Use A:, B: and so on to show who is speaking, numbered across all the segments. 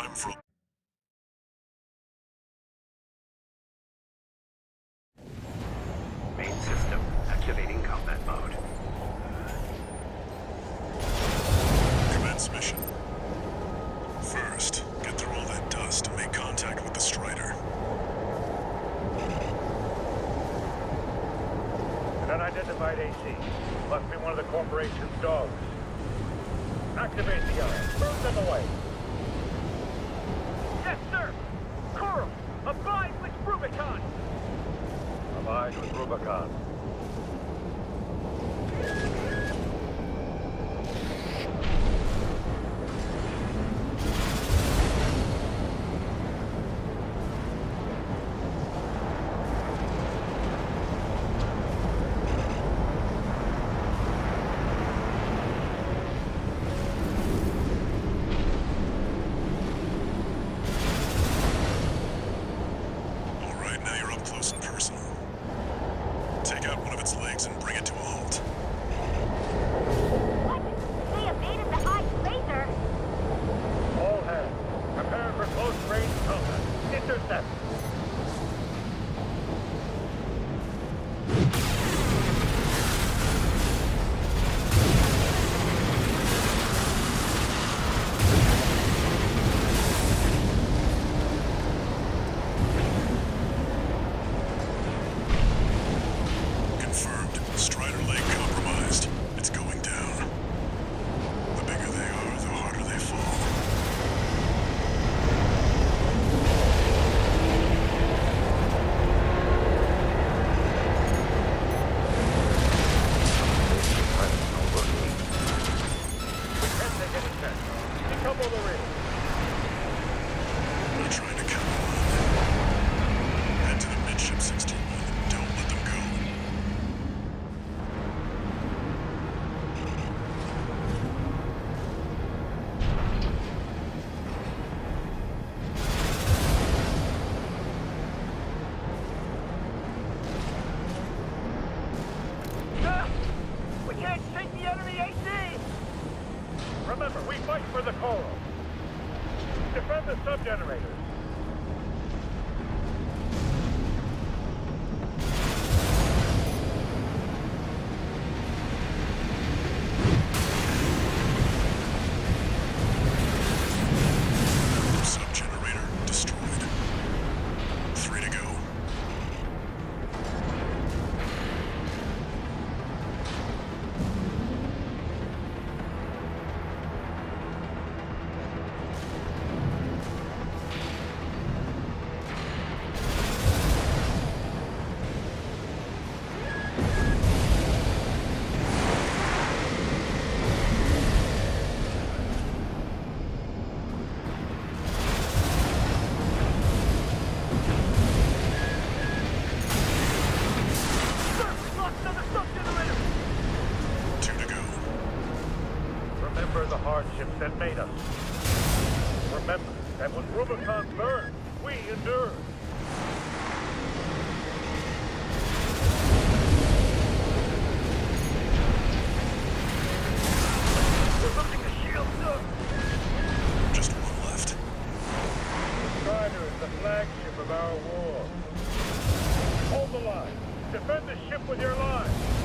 A: I'm from.
B: Main system activating combat mode.
A: Commence mission. First, get through all that dust and make contact with the Strider.
C: An unidentified AC. Must be one of the corporation's dogs. Activate the gun. Move them away.
D: behind with Rubicon.
E: the
D: sub generators.
C: Remember that when Rubicon burns, we endure. flagship of our. Hold the line. Defend the ship with your
A: lives.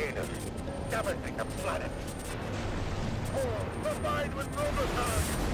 A: volcanoes, scavenging the
C: planet. All combined with
D: Robotons!